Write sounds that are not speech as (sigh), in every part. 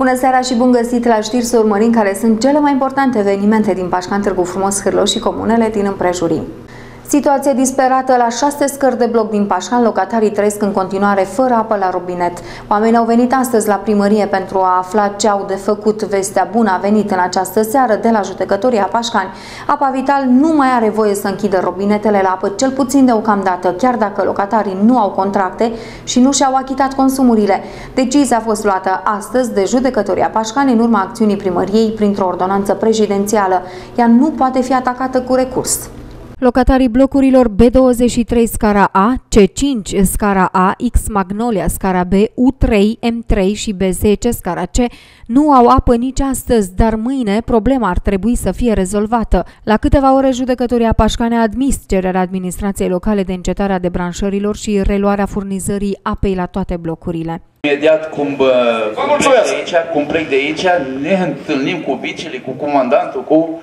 Bună seara și bun găsit la știri să urmărim care sunt cele mai importante evenimente din Pașcan Târgu Frumos, Hârlos și comunele din împrejurim. Situație disperată la șase scări de bloc din Pașcan, locatarii trăiesc în continuare fără apă la robinet. Oamenii au venit astăzi la primărie pentru a afla ce au de făcut. Vestea bună a venit în această seară de la judecătoria Pașcani. Apa Vital nu mai are voie să închidă robinetele la apă, cel puțin deocamdată, chiar dacă locatarii nu au contracte și nu și-au achitat consumurile. Decizia a fost luată astăzi de judecătoria Pașcani în urma acțiunii primăriei printr-o ordonanță prezidențială. Ea nu poate fi atacată cu recurs. Locatarii blocurilor B23 scara A, C5 scara A, X Magnolia scara B, U3, M3 și B10 scara C nu au apă nici astăzi, dar mâine problema ar trebui să fie rezolvată. La câteva ore judecătoria Pașcane a admis cererea administrației locale de încetarea de branșărilor și reluarea furnizării apei la toate blocurile. Imediat cum, bă, cum, plec de aici, cum plec de aici, ne întâlnim cu vicele, cu comandantul, cu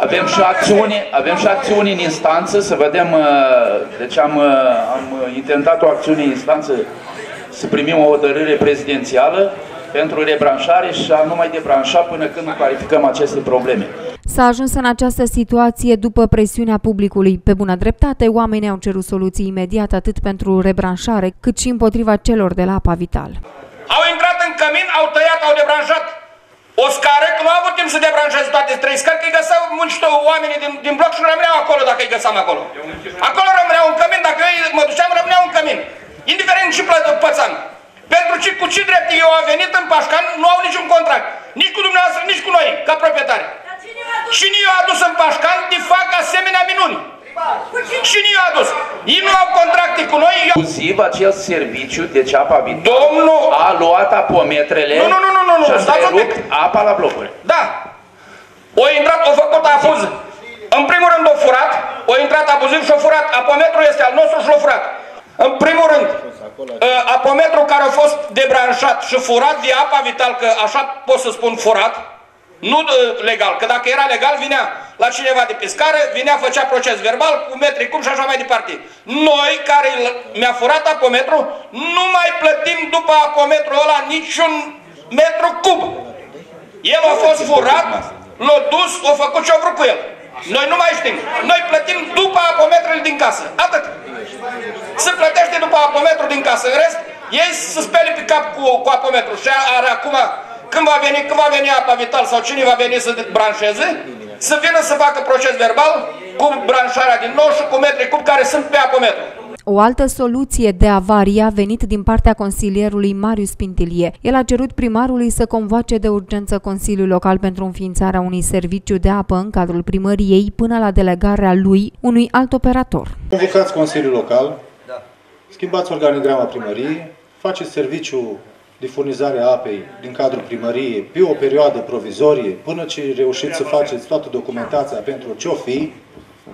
avem și acțiuni, avem și acțiuni în instanță, să vedem, uh, deci am, uh, am intentat o acțiune în instanță să primim o hotărâre prezidențială pentru rebranșare și a nu mai debranșa până când clarificăm aceste probleme. S-a ajuns în această situație după presiunea publicului. Pe bună dreptate, oamenii au cerut soluții imediat atât pentru rebranșare, cât și împotriva celor de la apa vital. Au intrat în cămin, au tăiat, au debranșat o scară, că nu a avut timp să debranșeze toate trei scări, că îi găseau muncită oamenii din, din bloc și rămâneau acolo dacă îi găseam acolo. Acolo rămâneau în cămin, dacă eu mă duceam, rămâneau în cămin. Indiferent ce pățam. Pentru ce, cu ce drept eu am venit în Pașcan, nu au niciun contract. Nici cu dumneavoastră, nici cu noi, ca proprietari. Cine i-a adus în Pașcan, de fac asemenea minuni. Cine i-a adus? Ei nu au contracte cu noi. Inclusiv acel serviciu de ceapa vitală Domnul... a luat apometrele nu, nu, nu, nu, nu, și a întrerupt apa la blocuri. Da. O intrat, o făcut abuz. În primul rând o furat, o intrat abuziv și o furat. Apometrul este al nostru și l-a furat. În primul rând, ă, apometrul care a fost debranșat și furat de apa vital, că așa pot să spun furat, nu legal, că dacă era legal, vinea la cineva de pescară, vinea, făcea proces verbal cu metri cum și așa mai departe. Noi, care mi-a furat apometru, nu mai plătim după apometru ăla niciun metru cub. El a fost furat, l-a dus, a făcut ce-a vrut cu el. Noi nu mai știm. Noi plătim după apometrele din casă. Atât. Se plătește după apometru din casă. În rest, ei să speli pe cap cu, cu apometru. Și are acum când va veni, când va veni apa vital sau cine va veni să branșeze, să vină să facă proces verbal cu branșarea din nou și cu metri cub care sunt pe apometru. O altă soluție de avarie a venit din partea consilierului Marius Pintilie. El a cerut primarului să convoace de urgență Consiliul Local pentru înființarea unui serviciu de apă în cadrul primăriei până la delegarea lui unui alt operator. Convocați Consiliul Local, schimbați organigrama primăriei, faceți serviciu de furnizare a apei din cadrul primăriei pe o perioadă provizorie, până ce reușiți să faceți toată documentația pentru ce-o fi,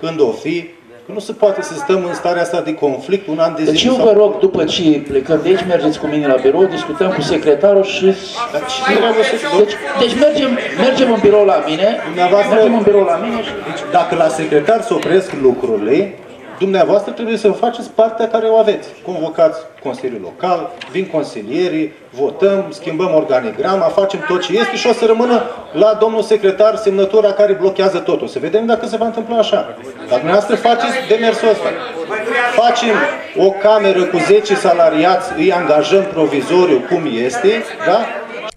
când o fi, că nu se poate să stăm în starea asta de conflict un an de zi. Deci eu vă rog, după ce plecăm de aici, mergeți cu mine la birou, discutăm cu secretarul și... Deci, deci mergem, mergem în birou la mine, mergem în birou la mine și... Deci, dacă la secretar se opresc lucrurile, dumneavoastră trebuie să faceți partea care o aveți. Convocați Consiliul Local, vin consilierii, votăm, schimbăm organigrama, facem tot ce este și o să rămână la domnul secretar semnătura care blochează totul. Să vedem dacă se va întâmpla așa. Dar dumneavoastră faceți demersul ăsta. Facem o cameră cu 10 salariați, îi angajăm provizoriu cum este, da?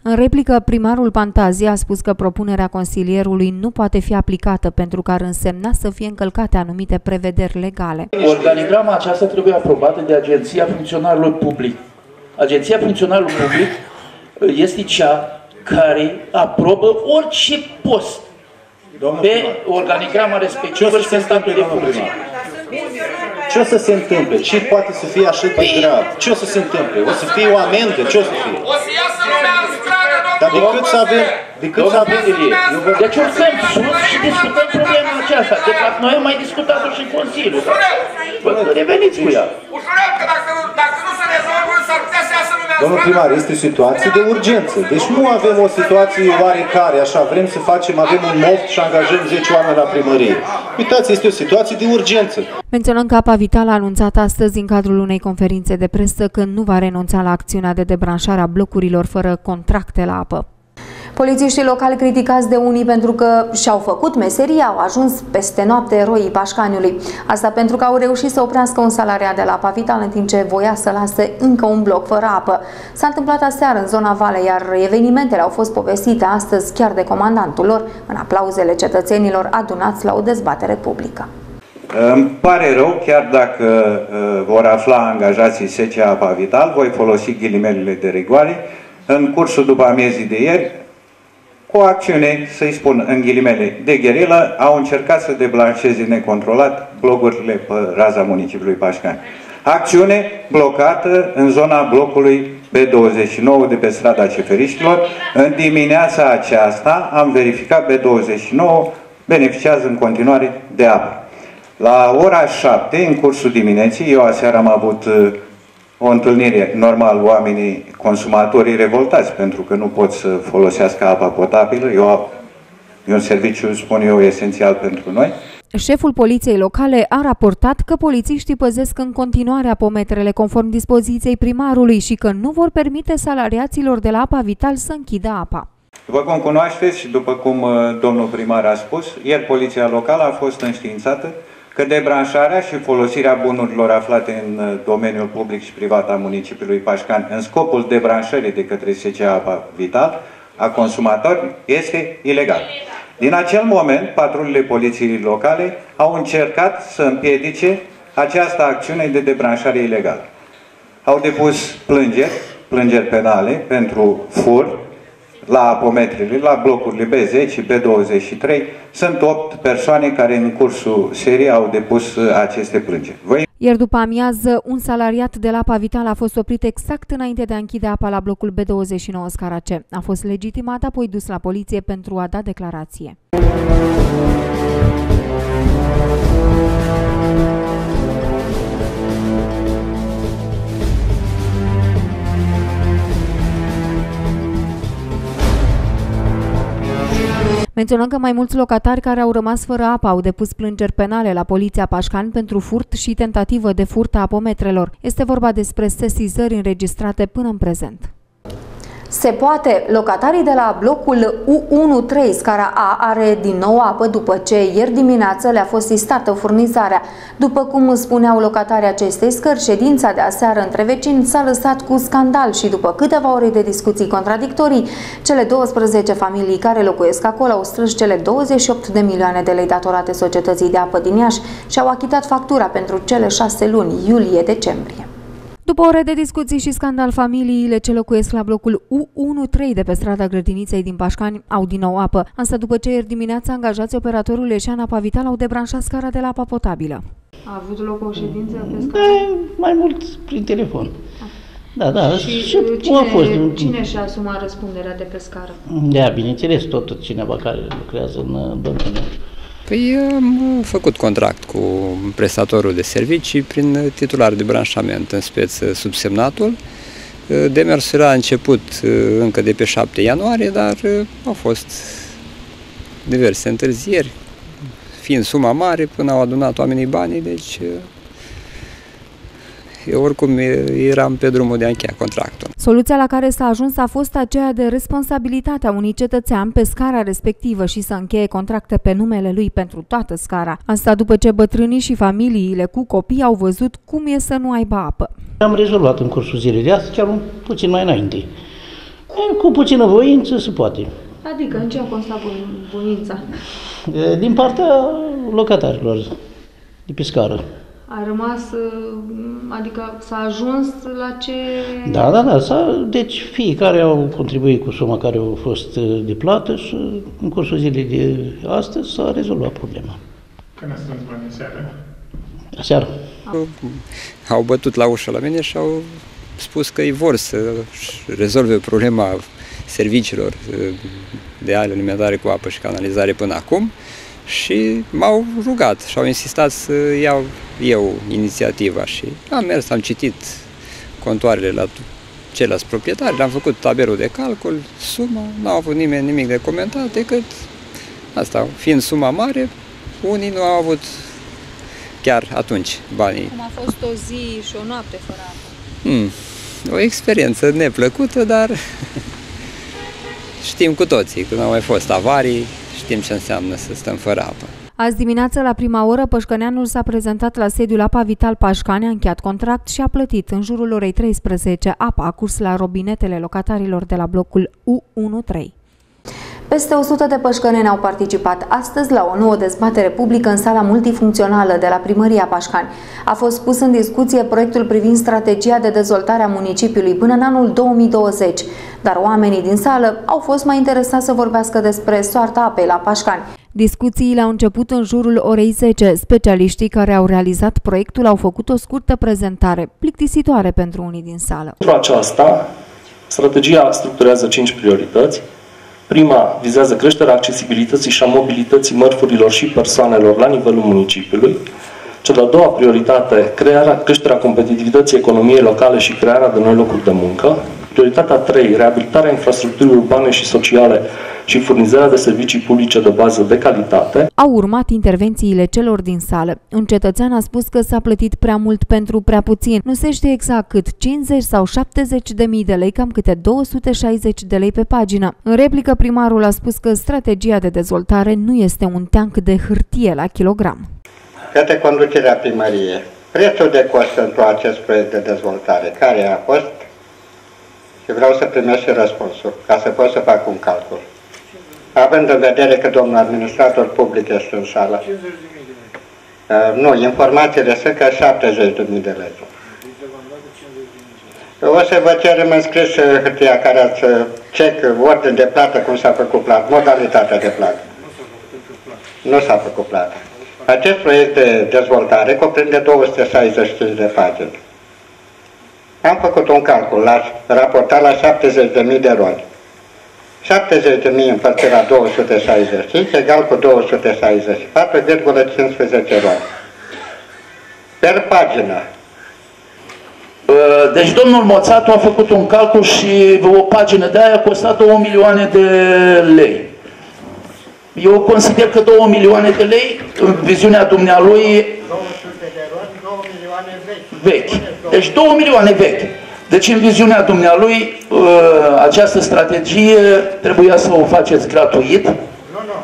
În replică, primarul Pantazia a spus că propunerea consilierului nu poate fi aplicată pentru că ar însemna să fie încălcate anumite prevederi legale. Organigrama aceasta trebuie aprobată de Agenția Funcționarilor Public. Agenția Funcționarilor Public este cea care aprobă orice post Domnul pe organigrama respectivă și pe statul de funcție. Ce o să se întâmple? Ce poate să fie așa de păi- grav? Ce o să se întâmple? O să fie o amendă? Ce o să fie? O să iasă lumea în stradă, Dar decât să avem... Decât să avem... Deci urcăm sus și discutăm problema aceasta. De fapt, noi am mai discutat-o și în Consiliu. Vă reveniți cu ea. Ușurel, că dacă, dacă nu se rezolvă, s-ar putea să iasă lumea Domnul primar, este o situație de urgență. Deci nu avem o situație oarecare, așa, vrem să facem, avem un moft și angajăm 10 oameni la primărie. Uitați, este o situație de urgență. Menționăm că Apa Vital a anunțat astăzi în cadrul unei conferințe de presă că nu va renunța la acțiunea de debranșare a blocurilor fără contracte la apă. Polițiștii locali criticați de unii pentru că și-au făcut meseria, au ajuns peste noapte eroii Pașcaniului. Asta pentru că au reușit să oprească un salariat de la apa vitală în timp ce voia să lase încă un bloc fără apă. S-a întâmplat aseară în zona Vale, iar evenimentele au fost povestite astăzi chiar de comandantul lor în aplauzele cetățenilor adunați la o dezbatere publică. Îmi pare rău, chiar dacă uh, vor afla angajații SCA Apa Vital, voi folosi ghilimelele de rigoare. În cursul după amiezii de ieri, cu o acțiune, să-i spun în ghilimele, de gherilă, au încercat să deblanșeze necontrolat blocurile pe raza municipiului Pașcani. Acțiune blocată în zona blocului B29 de pe strada Ceferiștilor. În dimineața aceasta am verificat B29 beneficiază în continuare de apă. La ora 7, în cursul dimineții, eu aseară am avut uh, o întâlnire, normal, oamenii, consumatorii revoltați, pentru că nu pot să folosească apa potabilă. Eu, e un serviciu, spun eu, esențial pentru noi. Șeful poliției locale a raportat că polițiștii păzesc în continuare apometrele conform dispoziției primarului și că nu vor permite salariaților de la apa vital să închidă apa. După cum cunoașteți și după cum uh, domnul primar a spus, ieri poliția locală a fost înștiințată că debranșarea și folosirea bunurilor aflate în uh, domeniul public și privat a municipiului Pașcan în scopul debranșării de către SCA Apa Vital a consumatorilor este ilegal. Din acel moment, patrulile poliției locale au încercat să împiedice această acțiune de debranșare ilegală. Au depus plângeri, plângeri penale pentru fur, la apometrele, la blocurile B10 și B23. Sunt 8 persoane care în cursul serii au depus uh, aceste plângeri. Voi... Iar după amiază, un salariat de la apa Vital a fost oprit exact înainte de a închide apa la blocul B29 Scarace. A fost legitimat, apoi dus la poliție pentru a da declarație. Menționăm că mai mulți locatari care au rămas fără apă au depus plângeri penale la Poliția Pașcan pentru furt și tentativă de furt a apometrelor. Este vorba despre sesizări înregistrate până în prezent. Se poate. Locatarii de la blocul U13, scara A, are din nou apă după ce ieri dimineață le-a fost sistată furnizarea. După cum spuneau locatarii acestei scări, ședința de aseară între vecini s-a lăsat cu scandal și după câteva ore de discuții contradictorii, cele 12 familii care locuiesc acolo au strâns cele 28 de milioane de lei datorate societății de apă din Iași și au achitat factura pentru cele șase luni, iulie-decembrie. După ore de discuții și scandal, familiile ce locuiesc la blocul U13 de pe strada Grădiniței din Pașcani au din nou apă. Asta după ce ieri dimineața angajați operatorul Leșan Apa Vital au debranșat scara de la apă potabilă. A avut loc o ședință pe scară? Da, mai mult prin telefon. Da, da. Și, și cine, a fost? cine și-a asumat răspunderea de pe scară? Da, bineînțeles, tot cineva care lucrează în domeniu. Păi am făcut contract cu prestatorul de servicii prin titular de branșament, în speță subsemnatul. Demersul a început încă de pe 7 ianuarie, dar au fost diverse întârzieri, fiind suma mare, până au adunat oamenii banii, deci eu oricum eram pe drumul de a încheia contractul. Soluția la care s-a ajuns a fost aceea de responsabilitatea unui cetățean pe scara respectivă și să încheie contracte pe numele lui pentru toată scara. Asta după ce bătrânii și familiile cu copii au văzut cum e să nu aibă apă. Am rezolvat în cursul zilei de astăzi, chiar un puțin mai înainte. Cu puțină voință se poate. Adică în ce a constat voința? Din partea locatarilor de pe scară a rămas, uh, adică s-a ajuns la ce... Da, da, da. S-a, deci fiecare au contribuit cu suma care a fost uh, de plată și în cursul zilei de astăzi s-a rezolvat problema. Când a strâns banii seara? Aseară. Au bătut la ușă la mine și au spus că ei vor să rezolve problema serviciilor uh, de alimentare cu apă și canalizare până acum și m-au rugat și au insistat să iau eu inițiativa și am mers, am citit contoarele la ceilalți proprietari, le-am făcut tabelul de calcul, suma, n-au avut nimeni nimic de comentat decât asta, fiind suma mare, unii nu au avut chiar atunci banii. Cum a fost o zi și o noapte fără apă? Hmm, o experiență neplăcută, dar (laughs) știm cu toții, când au mai fost avarii, știm ce înseamnă să stăm fără apă. Azi dimineață, la prima oră, Pășcăneanul s-a prezentat la sediul APA Vital Pașcane, a încheiat contract și a plătit în jurul orei 13 apa a curs la robinetele locatarilor de la blocul U13. Peste 100 de pășcăneni au participat astăzi la o nouă dezbatere publică în sala multifuncțională de la Primăria Pașcani. A fost pus în discuție proiectul privind strategia de dezvoltare a municipiului până în anul 2020, dar oamenii din sală au fost mai interesați să vorbească despre soarta apei la Pașcani. Discuțiile au început în jurul orei 10. Specialiștii care au realizat proiectul au făcut o scurtă prezentare, plictisitoare pentru unii din sală. Pentru aceasta, strategia structurează 5 priorități. Prima vizează creșterea accesibilității și a mobilității mărfurilor și persoanelor la nivelul municipiului. Cea de-a doua prioritate, crearea, creșterea competitivității economiei locale și crearea de noi locuri de muncă. Prioritatea 3, reabilitarea infrastructurii urbane și sociale și furnizarea de servicii publice de bază de calitate. Au urmat intervențiile celor din sală. Un cetățean a spus că s-a plătit prea mult pentru prea puțin. Nu se știe exact cât, 50 sau 70 de mii de lei, cam câte 260 de lei pe pagină. În replică, primarul a spus că strategia de dezvoltare nu este un teanc de hârtie la kilogram. Către conducerea primăriei, prețul de cost pentru acest proiect de dezvoltare, care a fost și vreau să primesc și răspunsul, ca să pot să fac un calcul având în vedere că domnul administrator public este în sală. Uh, nu, informațiile sunt că 70.000 de lei. O să vă cerem în scris uh, hârtia care ați uh, check ordine de plată, cum s-a făcut plată, modalitatea de plată. Nu s-a făcut plată. Acest proiect de dezvoltare cuprinde 265 de pagini. Am făcut un calcul, la raportat la 70.000 de roli. 70.000 împărțit la 265 egal cu 264,15 roli. Per pagină. Deci domnul Moțatu a făcut un calcul și o pagină de aia a costat 2 milioane de lei. Eu consider că 2 milioane de lei, în viziunea dumnealui, 200 de roli, 2 milioane vechi. vechi. Deci 2 milioane vechi. Deci, în viziunea dumnealui, uh, această strategie trebuia să o faceți gratuit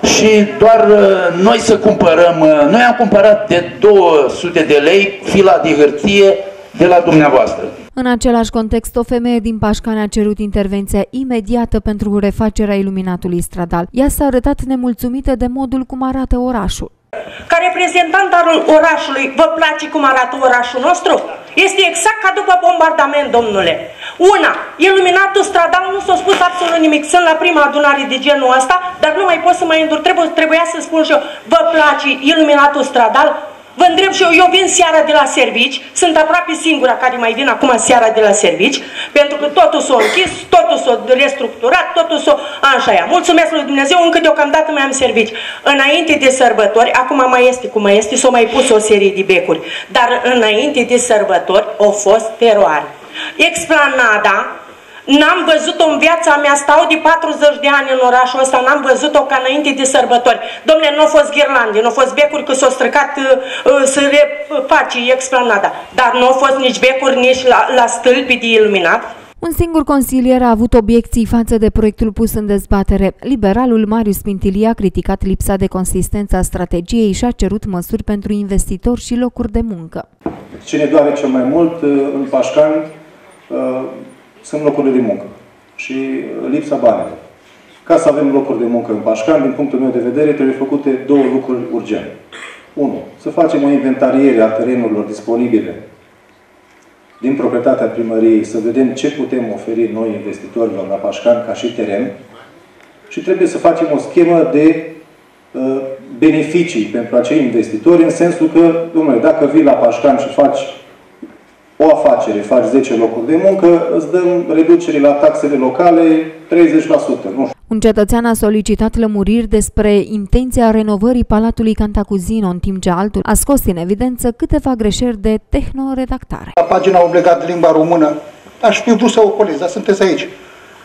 și doar uh, noi să cumpărăm, uh, noi am cumpărat de 200 de lei fila de hârtie de la dumneavoastră. În același context, o femeie din Pașcane a cerut intervenția imediată pentru refacerea iluminatului stradal. Ea s-a arătat nemulțumită de modul cum arată orașul. Ca reprezentant al orașului, vă place cum arată orașul nostru? Este exact ca după bombardament, domnule. Una, iluminatul stradal, nu s-a spus absolut nimic. Sunt la prima adunare de genul ăsta, dar nu mai pot să mai îndur. Trebuie, trebuia să spun și eu, vă place iluminatul stradal? Vă întreb și eu, eu vin seara de la servici, sunt aproape singura care mai vin acum seara de la servici, pentru că totul s-a închis, totul s-a restructurat, totul s-a... Așa ea. Mulțumesc lui Dumnezeu, încă deocamdată mai am servici. Înainte de sărbători, acum mai este cum mai este, s-au mai pus o serie de becuri, dar înainte de sărbători a fost teroare. Explanada, N-am văzut-o în viața mea, stau de 40 de ani în orașul ăsta, n-am văzut-o ca înainte de sărbători. Domnule, nu au fost ghirlande, nu au fost becuri că s-au stricat uh, uh, să refaci explanada, dar nu au fost nici becuri, nici la, la stâlpi de iluminat. Un singur consilier a avut obiecții față de proiectul pus în dezbatere. Liberalul Marius Pintilia a criticat lipsa de consistență a strategiei și a cerut măsuri pentru investitori și locuri de muncă. Ce ne doare cel mai mult uh, în Pașcani uh, sunt locurile de muncă și uh, lipsa banilor. Ca să avem locuri de muncă în Pașcan, din punctul meu de vedere, trebuie făcute două lucruri urgente. Unu, să facem o inventariere a terenurilor disponibile din proprietatea primăriei, să vedem ce putem oferi noi investitorilor la Pașcan ca și teren și trebuie să facem o schemă de uh, beneficii pentru acei investitori, în sensul că, domnule, dacă vii la Pașcan și faci o afacere, faci 10 locuri de muncă, îți dăm reducere la taxele locale 30%. Nu un cetățean a solicitat lămuriri despre intenția renovării Palatului Cantacuzino, în timp ce altul a scos în evidență câteva greșeli de tehnoredactare. La pagina obligat de limba română, aș fi vrut să o colez, dar sunteți aici.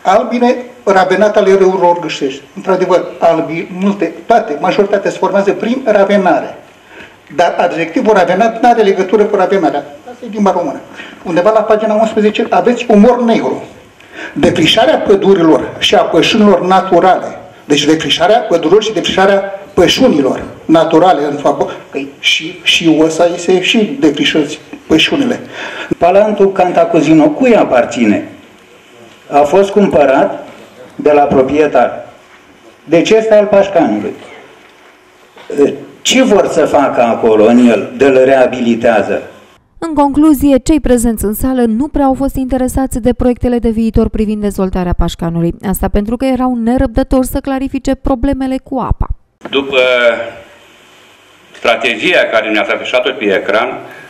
Albine, ravenat ale râurilor gâșești. Într-adevăr, albi, multe, toate, majoritatea se formează prin ravenare. Dar adjectivul ravenat nu are legătură cu ravenarea. Asta e limba română. Undeva la pagina 11 aveți umor negru. Defrișarea pădurilor și a pășunilor naturale, deci defrișarea pădurilor și defrișarea pășunilor naturale în fapă, păi și, și ăsta este și defrișăți pășunile. Palantul Cantacuzino cui aparține? A fost cumpărat de la proprietar. Deci este al Pașcanului. Ce vor să facă acolo în el de le reabilitează? În concluzie, cei prezenți în sală nu prea au fost interesați de proiectele de viitor privind dezvoltarea Pașcanului. Asta pentru că erau nerăbdători să clarifice problemele cu apa. După strategia care ne-ați afișat-o pe ecran,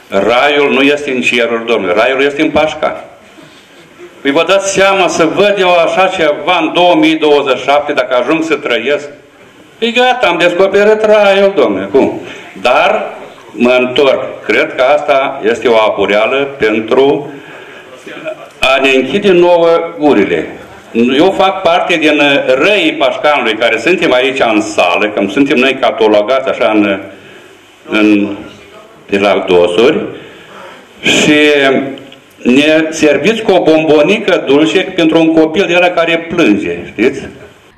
raiul nu este în cerul Domnului, raiul este în Pașcan. Păi vă dați seama să văd eu așa ceva în 2027, dacă ajung să trăiesc, Păi gata, am descoperit raiul, domnule, cum? Dar mă întorc. Cred că asta este o apureală pentru a ne închide nouă gurile. Eu fac parte din răii Pașcanului, care suntem aici în sală, că suntem noi catalogați așa în, în, de la dosuri, și ne serviți cu o bombonică dulce pentru un copil de la care plânge, știți?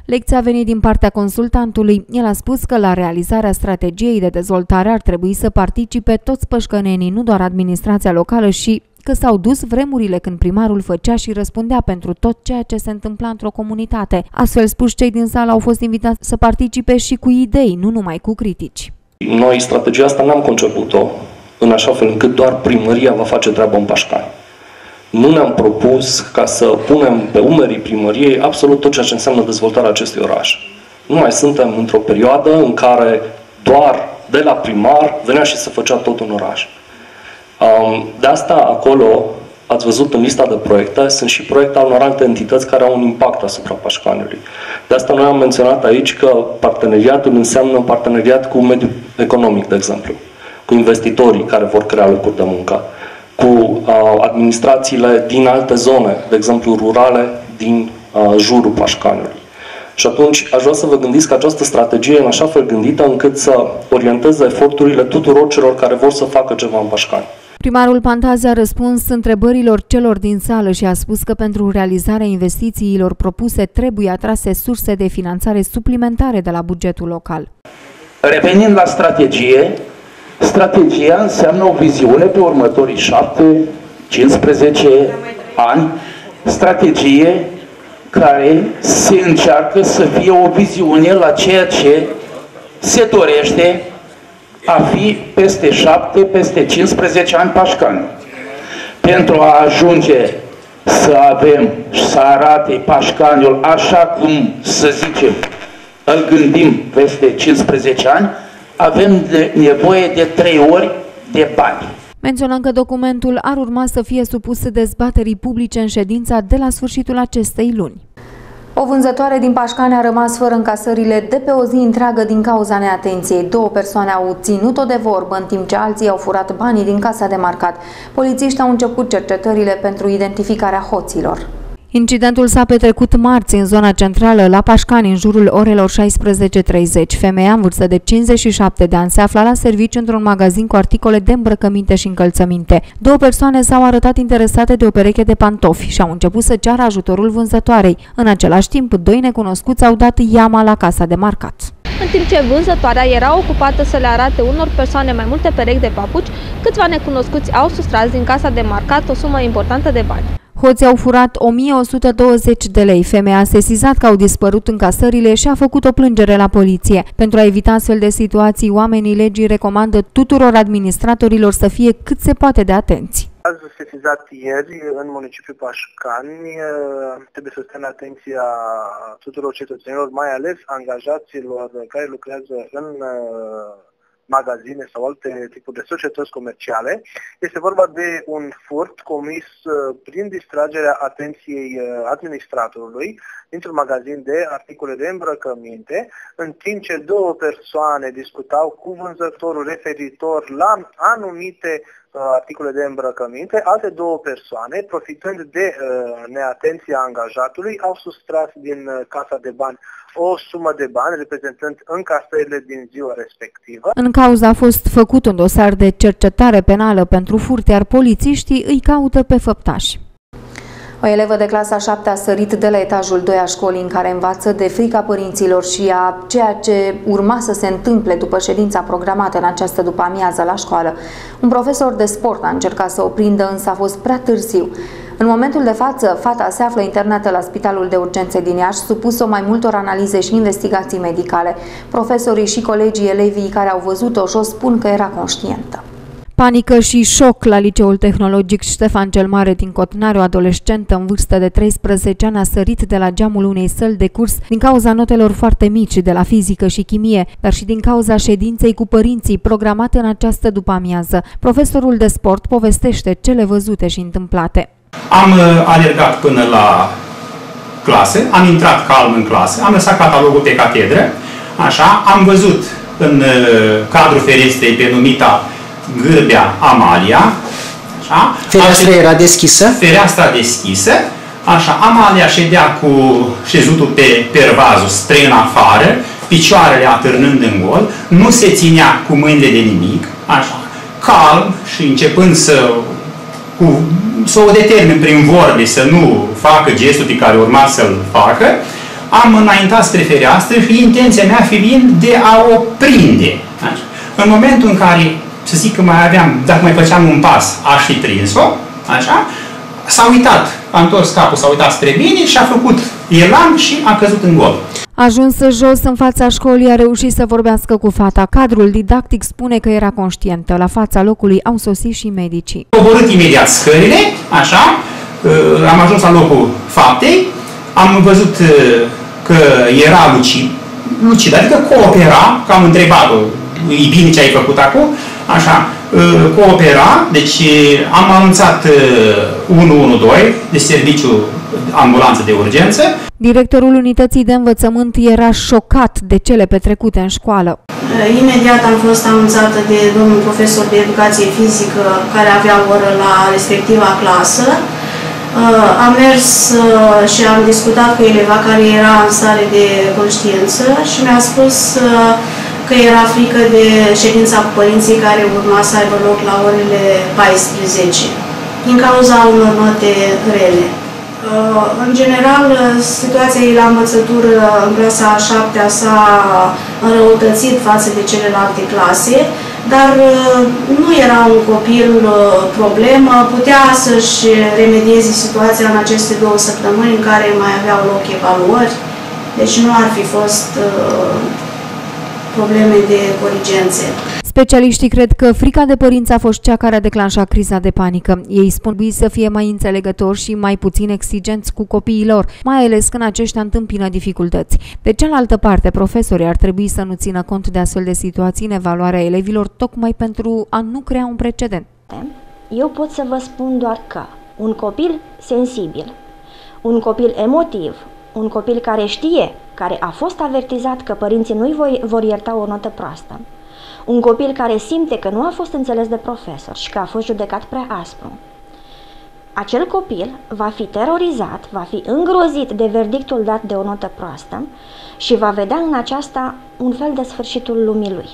Lecția a venit din partea consultantului. El a spus că la realizarea strategiei de dezvoltare ar trebui să participe toți pășcănenii, nu doar administrația locală și că s-au dus vremurile când primarul făcea și răspundea pentru tot ceea ce se întâmpla într-o comunitate. Astfel spus, cei din sală au fost invitați să participe și cu idei, nu numai cu critici. Noi strategia asta n-am conceput-o în așa fel încât doar primăria va face treaba în Pașcani nu ne-am propus ca să punem pe umerii primăriei absolut tot ceea ce înseamnă dezvoltarea acestui oraș. Nu mai suntem într-o perioadă în care doar de la primar venea și se făcea tot un oraș. De asta acolo, ați văzut în lista de proiecte, sunt și proiecte al unor alte entități care au un impact asupra Pașcaniului. De asta noi am menționat aici că parteneriatul înseamnă parteneriat cu mediul economic, de exemplu, cu investitorii care vor crea locuri de muncă cu uh, administrațiile din alte zone, de exemplu rurale, din uh, jurul Pașcanului. Și atunci aș vrea să vă gândiți că această strategie e în așa fel gândită încât să orienteze eforturile tuturor celor care vor să facă ceva în Pașcani. Primarul Pantaze a răspuns întrebărilor celor din sală și a spus că pentru realizarea investițiilor propuse trebuie atrase surse de finanțare suplimentare de la bugetul local. Revenind la strategie, Strategia înseamnă o viziune pe următorii 7-15 ani, strategie care se încearcă să fie o viziune la ceea ce se dorește a fi peste 7, peste 15 ani pașcani. Pentru a ajunge să avem și să arate pașcaniul așa cum, să zicem, îl gândim peste 15 ani, avem de nevoie de trei ori de bani. Menționăm că documentul ar urma să fie supus dezbaterii publice în ședința de la sfârșitul acestei luni. O vânzătoare din Pașcane a rămas fără încasările de pe o zi întreagă din cauza neatenției. Două persoane au ținut-o de vorbă, în timp ce alții au furat banii din casa de marcat. Polițiștii au început cercetările pentru identificarea hoților. Incidentul s-a petrecut marți în zona centrală, la Pașcani, în jurul orelor 16.30. Femeia în vârstă de 57 de ani se afla la serviciu într-un magazin cu articole de îmbrăcăminte și încălțăminte. Două persoane s-au arătat interesate de o pereche de pantofi și au început să ceară ajutorul vânzătoarei. În același timp, doi necunoscuți au dat iama la casa de marcat. În timp ce vânzătoarea era ocupată să le arate unor persoane mai multe perechi de papuci, câțiva necunoscuți au sustras din casa de marcat o sumă importantă de bani. Hoții au furat 1120 de lei. Femeia a sesizat că au dispărut încasările și a făcut o plângere la poliție. Pentru a evita astfel de situații, oamenii legii recomandă tuturor administratorilor să fie cât se poate de atenți. Cazul sesizat ieri în municipiul Pașcani trebuie să stea atenția tuturor cetățenilor, mai ales angajaților care lucrează în magazine sau alte tipuri de societăți comerciale. Este vorba de un furt comis uh, prin distragerea atenției uh, administratorului dintr-un magazin de articole de îmbrăcăminte, în timp ce două persoane discutau cu vânzătorul referitor la anumite uh, articole de îmbrăcăminte, alte două persoane, profitând de uh, neatenția angajatului, au sustras din uh, casa de bani o sumă de bani reprezentând încasările din ziua respectivă. În cauza a fost făcut un dosar de cercetare penală pentru furt, iar polițiștii îi caută pe făptași. O elevă de clasa 7 a sărit de la etajul 2 a școlii în care învață de frica părinților și a ceea ce urma să se întâmple după ședința programată în această după amiază la școală. Un profesor de sport a încercat să o prindă, însă a fost prea târziu. În momentul de față, fata se află internată la Spitalul de Urgențe din Iași, supus-o mai multor analize și investigații medicale. Profesorii și colegii elevii care au văzut-o jos spun că era conștientă. Panică și șoc la Liceul Tehnologic Ștefan cel Mare din Cotnare, o adolescentă în vârstă de 13 ani a sărit de la geamul unei săli de curs din cauza notelor foarte mici de la fizică și chimie, dar și din cauza ședinței cu părinții programate în această după-amiază. Profesorul de sport povestește cele văzute și întâmplate. Am uh, alergat până la clase, am intrat calm în clase, am lăsat catalogul pe catedră, așa, am văzut în uh, cadrul ferestrei pe numita Gârbea Amalia, așa, Fereastra era deschisă? Fereastra deschisă, așa, Amalia ședea cu șezutul pe pervazul spre în afară, picioarele atârnând în gol, nu se ținea cu mâinile de nimic, așa, calm și începând să cu, să o determin prin vorbe să nu facă gestul pe care urma să-l facă, am înaintat spre fereastră și intenția mea fiind de a o prinde. Așa. În momentul în care, să zic că mai aveam, dacă mai făceam un pas, aș fi prins-o, așa, s-a uitat, a întors capul, s-a uitat spre mine și a făcut elan și a căzut în gol. Ajuns jos în fața școlii, a reușit să vorbească cu fata. Cadrul didactic spune că era conștientă. La fața locului au sosit și medicii. Am coborât imediat scările, așa, uh, am ajuns la locul faptei, am văzut uh, că era lucid, lucid adică coopera, că am întrebat-o, e bine ce ai făcut acum, așa, uh, coopera, deci am anunțat 112 de serviciu ambulanță de urgență. Directorul unității de învățământ era șocat de cele petrecute în școală. Imediat am fost anunțată de domnul profesor de educație fizică care avea oră la respectiva clasă. Am mers uh, și am discutat cu eleva care era în stare de conștiință și mi-a spus uh, că era frică de ședința cu părinții care urma să aibă loc la orele 14, din cauza unor note rele. Uh, în general, situația ei la învățătură în clasa a șaptea s-a înrăutățit față de celelalte clase, dar uh, nu era un copil uh, problemă, putea să-și remedieze situația în aceste două săptămâni în care mai aveau loc evaluări, deci nu ar fi fost probleme de corigențe. Specialiștii cred că frica de părinți a fost cea care a declanșat criza de panică. Ei spun să fie mai înțelegători și mai puțin exigenți cu copiii lor, mai ales când aceștia întâmpină dificultăți. De cealaltă parte, profesorii ar trebui să nu țină cont de astfel de situații în evaluarea elevilor, tocmai pentru a nu crea un precedent. Eu pot să vă spun doar că un copil sensibil, un copil emotiv, un copil care știe, care a fost avertizat că părinții nu-i vor ierta o notă proastă, un copil care simte că nu a fost înțeles de profesor și că a fost judecat prea aspru. Acel copil va fi terorizat, va fi îngrozit de verdictul dat de o notă proastă și va vedea în aceasta un fel de sfârșitul lumii lui.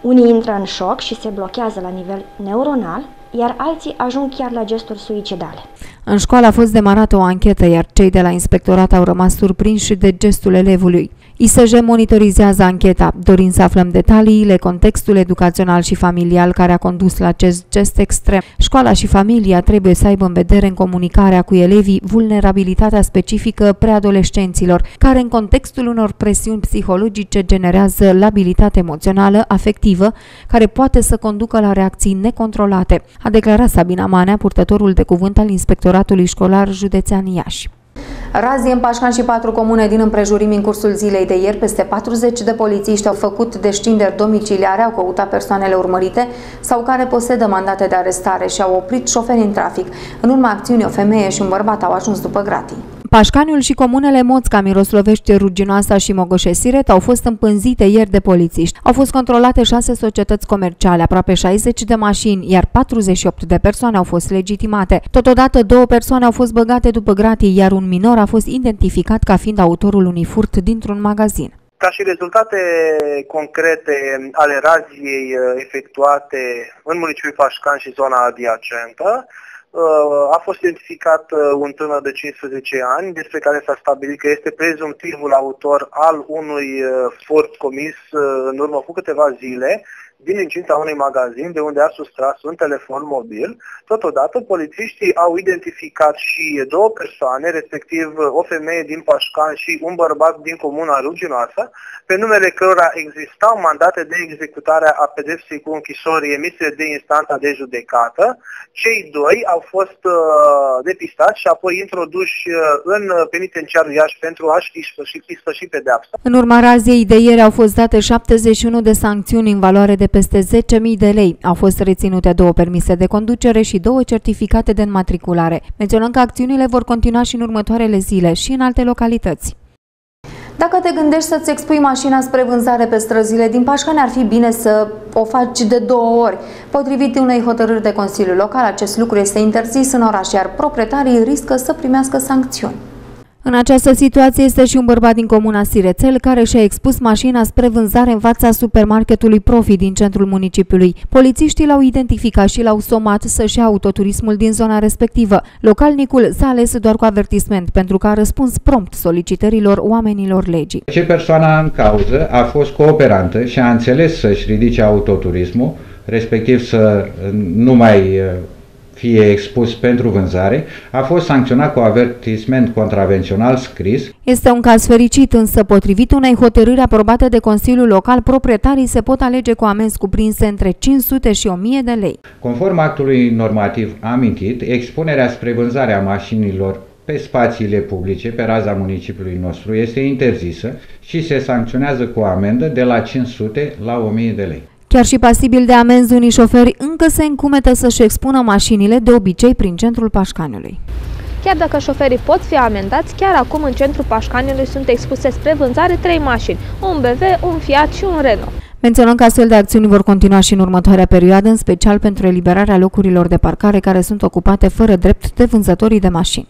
Unii intră în șoc și se blochează la nivel neuronal, iar alții ajung chiar la gesturi suicidale. În școală a fost demarată o anchetă, iar cei de la inspectorat au rămas surprinși de gestul elevului. ISJ monitorizează ancheta, dorind să aflăm detaliile, contextul educațional și familial care a condus la acest gest extrem. Școala și familia trebuie să aibă în vedere în comunicarea cu elevii vulnerabilitatea specifică preadolescenților, care în contextul unor presiuni psihologice generează labilitate emoțională, afectivă, care poate să conducă la reacții necontrolate, a declarat Sabina Manea, purtătorul de cuvânt al Inspectoratului Școlar Județean Iași. Razie în Pașcan și patru comune din împrejurimi în cursul zilei de ieri, peste 40 de polițiști au făcut descinderi domiciliare, au căutat persoanele urmărite sau care posedă mandate de arestare și au oprit șoferi în trafic. În urma acțiunii, o femeie și un bărbat au ajuns după gratii. Pașcaniul și comunele Moțca, Miroslovește, Ruginoasa și Mogoșesiret au fost împânzite ieri de polițiști. Au fost controlate șase societăți comerciale, aproape 60 de mașini, iar 48 de persoane au fost legitimate. Totodată, două persoane au fost băgate după gratii, iar un minor a fost identificat ca fiind autorul unui furt dintr-un magazin. Ca și rezultate concrete ale raziei uh, efectuate în municipiul Pașcan și zona adiacentă, a fost identificat un tânăr de 15 ani, despre care s-a stabilit că este prezumtivul autor al unui furt comis în urmă cu câteva zile din incinta unui magazin de unde a sustras un telefon mobil. Totodată, polițiștii au identificat și două persoane, respectiv o femeie din Pașcan și un bărbat din comuna Ruginoasă, pe numele cărora existau mandate de executare a pedepsei cu închisori emise de instanța de judecată. Cei doi au fost uh, depistați și apoi introduși uh, în penitenciarul Iași pentru a-și ispăși, ispăși pedepsa. În urma raziei de ieri au fost date 71 de sancțiuni în valoare de peste 10.000 de lei. Au fost reținute două permise de conducere și două certificate de înmatriculare. Menționăm că acțiunile vor continua și în următoarele zile și în alte localități. Dacă te gândești să-ți expui mașina spre vânzare pe străzile din Pașcani, ar fi bine să o faci de două ori. Potrivit unei hotărâri de Consiliu Local, acest lucru este interzis în oraș, iar proprietarii riscă să primească sancțiuni. În această situație este și un bărbat din comuna Sirețel care și-a expus mașina spre vânzare în fața supermarketului Profi din centrul municipiului. Polițiștii l-au identificat și l-au somat să-și ia autoturismul din zona respectivă. Localnicul s-a ales doar cu avertisment pentru că a răspuns prompt solicitărilor oamenilor legii. Ce persoana în cauză a fost cooperantă și a înțeles să-și ridice autoturismul, respectiv să nu mai fie expus pentru vânzare, a fost sancționat cu avertisment contravențional scris. Este un caz fericit, însă potrivit unei hotărâri aprobate de Consiliul Local, proprietarii se pot alege cu amenzi cuprinse între 500 și 1000 de lei. Conform actului normativ amintit, expunerea spre vânzarea mașinilor pe spațiile publice, pe raza municipiului nostru, este interzisă și se sancționează cu amendă de la 500 la 1000 de lei. Chiar și pasibil de amenzi, unii șoferi încă se încumetă să-și expună mașinile, de obicei prin centrul Pașcaniului. Chiar dacă șoferii pot fi amendați, chiar acum în centrul Pașcaniului sunt expuse spre vânzare trei mașini, un BV, un Fiat și un Renault. Menționăm că astfel de acțiuni vor continua și în următoarea perioadă, în special pentru eliberarea locurilor de parcare care sunt ocupate fără drept de vânzătorii de mașini.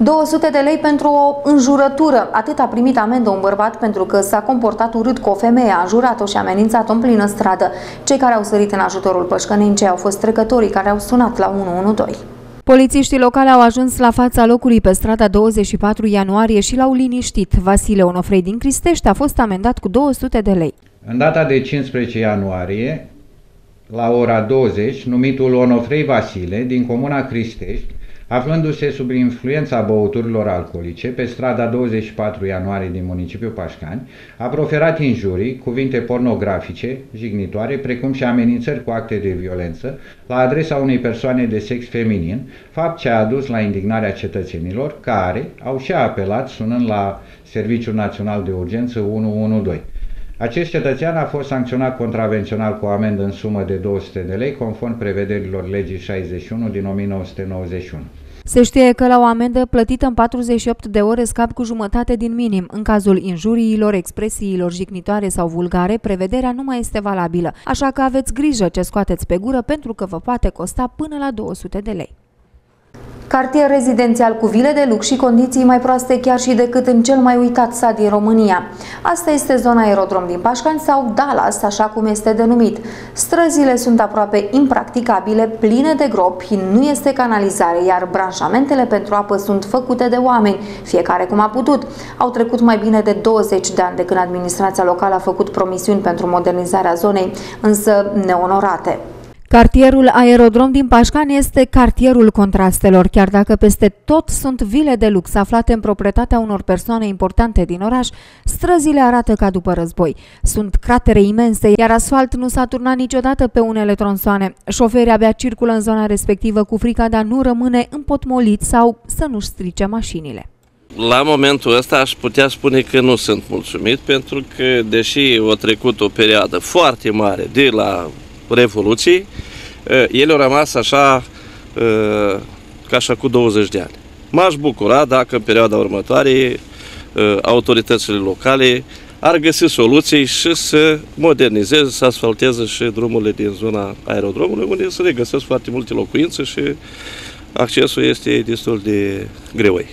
200 de lei pentru o înjurătură. Atât a primit amendă un bărbat pentru că s-a comportat urât cu o femeie, a înjurat-o și a amenințat-o în plină stradă. Cei care au sărit în ajutorul pășcănencei au fost trecătorii care au sunat la 112. Polițiștii locali au ajuns la fața locului pe strada 24 ianuarie și l-au liniștit. Vasile Onofrei din Cristești a fost amendat cu 200 de lei. În data de 15 ianuarie, la ora 20, numitul Onofrei Vasile din comuna Cristești Aflându-se sub influența băuturilor alcoolice, pe strada 24 ianuarie din municipiul Pașcani, a proferat injurii, cuvinte pornografice, jignitoare, precum și amenințări cu acte de violență la adresa unei persoane de sex feminin, fapt ce a adus la indignarea cetățenilor, care au și apelat sunând la Serviciul Național de Urgență 112. Acest cetățean a fost sancționat contravențional cu o amendă în sumă de 200 de lei, conform prevederilor legii 61 din 1991. Se știe că la o amendă plătită în 48 de ore scap cu jumătate din minim. În cazul injuriilor, expresiilor jignitoare sau vulgare, prevederea nu mai este valabilă, așa că aveți grijă ce scoateți pe gură pentru că vă poate costa până la 200 de lei. Cartier rezidențial cu vile de lux și condiții mai proaste chiar și decât în cel mai uitat sat din România. Asta este zona aerodrom din Pașcani sau Dallas, așa cum este denumit. Străzile sunt aproape impracticabile, pline de gropi, nu este canalizare, iar branșamentele pentru apă sunt făcute de oameni, fiecare cum a putut. Au trecut mai bine de 20 de ani de când administrația locală a făcut promisiuni pentru modernizarea zonei, însă neonorate. Cartierul Aerodrom din Pașcani este cartierul contrastelor, chiar dacă peste tot sunt vile de lux aflate în proprietatea unor persoane importante din oraș, străzile arată ca după război. Sunt cratere imense, iar asfalt nu s-a turnat niciodată pe unele tronsoane. Șoferii abia circulă în zona respectivă cu frica de a nu rămâne împotmoliți sau să nu-și strice mașinile. La momentul ăsta aș putea spune că nu sunt mulțumit pentru că, deși a trecut o perioadă foarte mare de la Revoluției, ele au rămas așa ca așa cu 20 de ani. M-aș bucura dacă în perioada următoare autoritățile locale ar găsi soluții și să modernizeze, să asfalteze și drumurile din zona aerodromului, unde se regăsesc foarte multe locuințe și accesul este destul de greoi.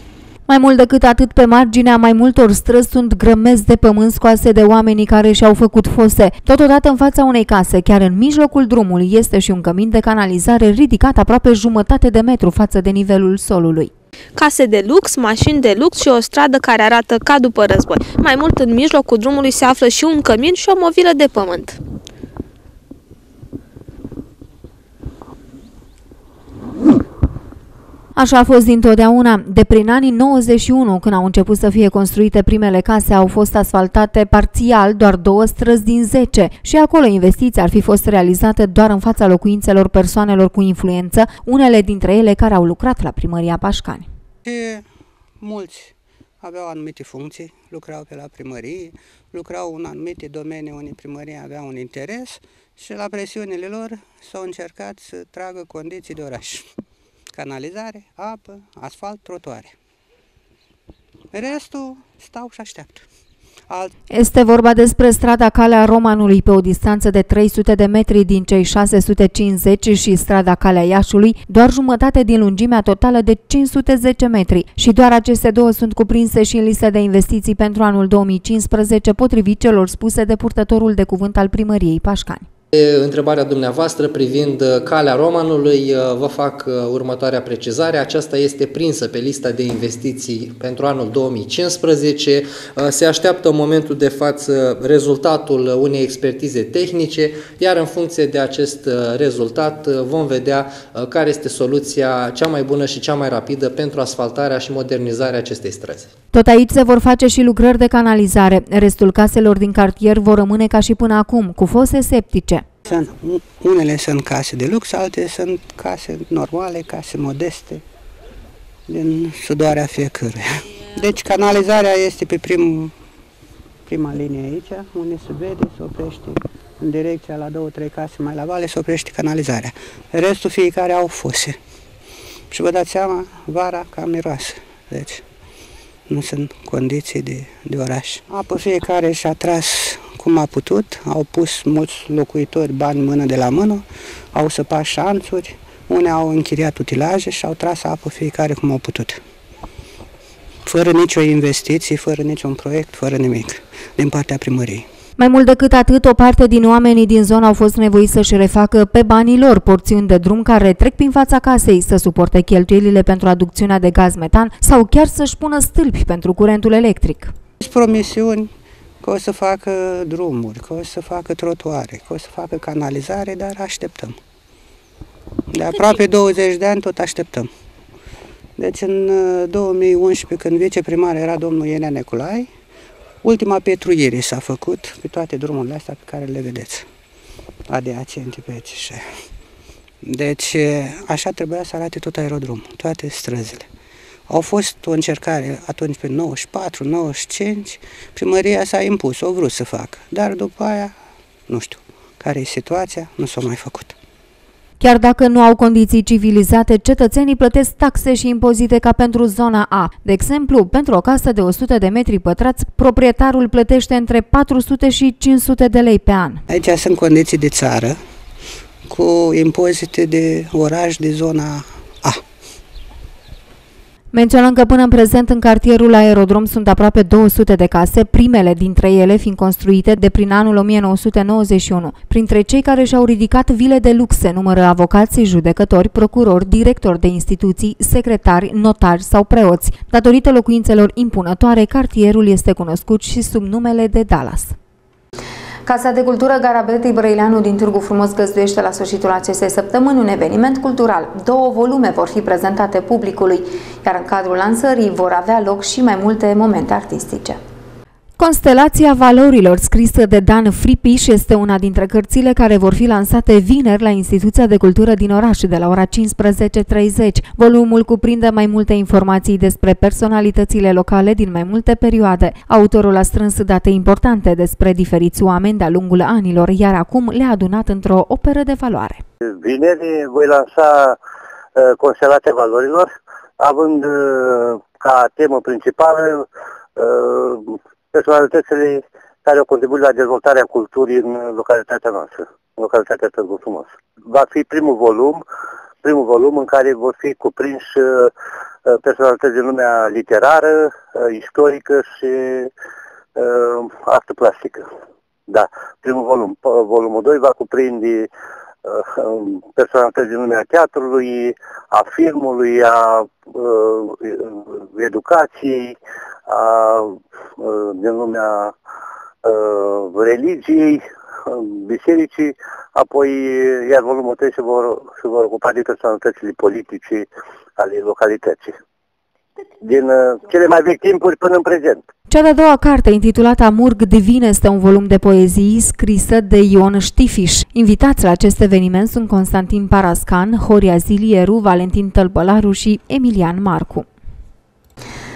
Mai mult decât atât, pe marginea mai multor străzi sunt grămezi de pământ scoase de oamenii care și-au făcut fose. Totodată în fața unei case, chiar în mijlocul drumului, este și un cămin de canalizare ridicat aproape jumătate de metru față de nivelul solului. Case de lux, mașini de lux și o stradă care arată ca după război. Mai mult, în mijlocul drumului se află și un cămin și o movilă de pământ. Așa a fost dintotdeauna. De prin anii 91, când au început să fie construite primele case, au fost asfaltate parțial doar două străzi din 10 și acolo investiții ar fi fost realizate doar în fața locuințelor persoanelor cu influență, unele dintre ele care au lucrat la primăria Pașcani. E, mulți aveau anumite funcții, lucrau pe la primărie, lucrau în anumite domenii unde primăria avea un interes și la presiunile lor s-au încercat să tragă condiții de oraș canalizare, apă, asfalt, trotuare. Restul stau și așteaptă. Alt... Este vorba despre strada Calea Romanului pe o distanță de 300 de metri din cei 650 și strada Calea Iașului, doar jumătate din lungimea totală de 510 metri și doar aceste două sunt cuprinse și în lista de investiții pentru anul 2015 potrivit celor spuse de purtătorul de cuvânt al primăriei Pașcani. Întrebarea dumneavoastră privind uh, calea romanului, uh, vă fac uh, următoarea precizare. Aceasta este prinsă pe lista de investiții pentru anul 2015. Se așteaptă în momentul de față rezultatul unei expertize tehnice, iar în funcție de acest rezultat vom vedea care este soluția cea mai bună și cea mai rapidă pentru asfaltarea și modernizarea acestei străzi. Tot aici se vor face și lucrări de canalizare. Restul caselor din cartier vor rămâne ca și până acum, cu fose septice. Sunt, unele sunt case de lux, alte sunt case normale, case modeste, din sudoarea fiecăruia. Deci canalizarea este pe prim, prima linie aici, unde se vede, se oprește în direcția la două, trei case mai la vale, se oprește canalizarea. Restul fiecare au fose. Și vă dați seama, vara cam miroasă. Deci, nu sunt condiții de, de oraș. Apă fiecare și-a tras cum a putut, au pus mulți locuitori bani mână de la mână, au săpat șanțuri, unii au închiriat utilaje și au tras apă fiecare cum au putut. Fără nicio investiție, fără niciun proiect, fără nimic, din partea primăriei. Mai mult decât atât, o parte din oamenii din zonă au fost nevoiți să-și refacă pe banii lor porțiuni de drum care trec prin fața casei, să suporte cheltuielile pentru aducțiunea de gaz metan sau chiar să-și pună stâlpi pentru curentul electric. Promisiuni că o să facă drumuri, că o să facă trotuare, că o să facă canalizare, dar așteptăm. De aproape 20 de ani tot așteptăm. Deci în 2011, uh, când viceprimar era domnul Ienea Neculai, ultima petruiere s-a făcut pe toate drumurile astea pe care le vedeți. Adiacente pe aici. Deci uh, așa trebuia să arate tot aerodromul, toate străzile. Au fost o încercare atunci pe 94-95, primăria s-a impus, o vrut să facă, dar după aia, nu știu, care e situația, nu s-a mai făcut. Chiar dacă nu au condiții civilizate, cetățenii plătesc taxe și impozite ca pentru zona A. De exemplu, pentru o casă de 100 de metri pătrați, proprietarul plătește între 400 și 500 de lei pe an. Aici sunt condiții de țară, cu impozite de oraș de zona Menționăm că până în prezent în cartierul Aerodrom sunt aproape 200 de case, primele dintre ele fiind construite de prin anul 1991. Printre cei care și-au ridicat vile de lux se numără avocații, judecători, procurori, directori de instituții, secretari, notari sau preoți. Datorită locuințelor impunătoare, cartierul este cunoscut și sub numele de Dallas. Casa de Cultură Garabetei Brăileanu din Târgu Frumos găzduiește la sfârșitul acestei săptămâni un eveniment cultural. Două volume vor fi prezentate publicului, iar în cadrul lansării vor avea loc și mai multe momente artistice. Constelația valorilor, scrisă de Dan Fripiș, este una dintre cărțile care vor fi lansate vineri la Instituția de Cultură din oraș de la ora 15.30. Volumul cuprinde mai multe informații despre personalitățile locale din mai multe perioade. Autorul a strâns date importante despre diferiți oameni de-a lungul anilor, iar acum le-a adunat într-o operă de valoare. Vineri voi lansa uh, Constelația valorilor, având uh, ca temă principală uh, personalitățile care au contribuit la dezvoltarea culturii în localitatea noastră, în localitatea Târgu Frumos. Va fi primul volum, primul volum în care vor fi cuprinși uh, personalități din lumea literară, istorică și artă plastică. Da, primul volum. Volumul 2 va cuprinde personalități din lumea teatrului, a filmului, a educației, a, din lumea religiei, bisericii, apoi iar volumul 3 se vor, se vor ocupa de personalitățile politice ale localității. Din uh, cele mai vechi timpuri până în prezent. Cea de-a doua carte, intitulată Amurg Divin, este un volum de poezii scrisă de Ion Știfiș. Invitați la acest eveniment sunt Constantin Parascan, Horia Zilieru, Valentin Tălpălaru și Emilian Marcu.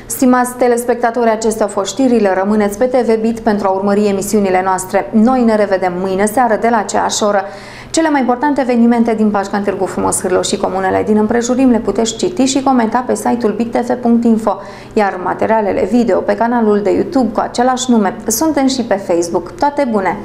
Stimați telespectatori, acestea au fost știrile. Rămâneți pe TV Bit pentru a urmări emisiunile noastre. Noi ne revedem mâine seară de la aceeași oră. Cele mai importante evenimente din Pașcan Târgu Frumos Hârlo și comunele din împrejurim le puteți citi și comenta pe site-ul bittv.info, iar materialele video pe canalul de YouTube cu același nume. Suntem și pe Facebook. Toate bune!